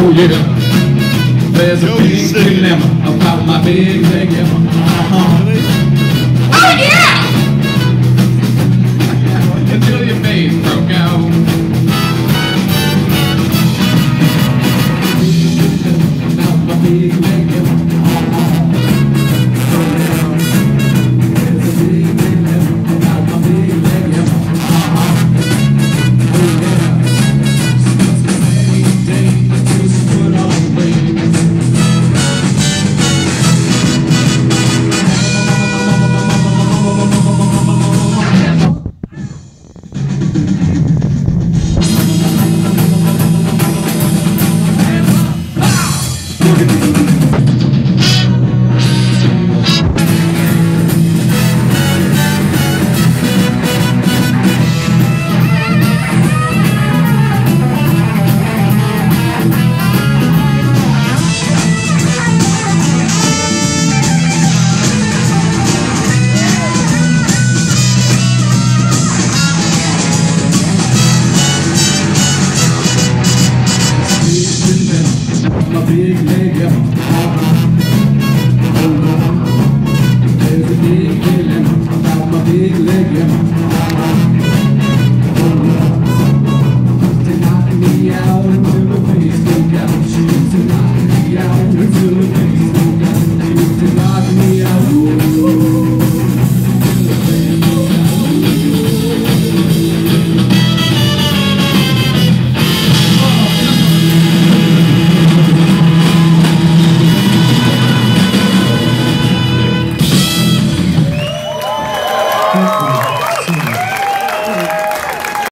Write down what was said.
Oh yeah, there's a big dilemma about my big leg. Uh -huh. Oh yeah. Yeah.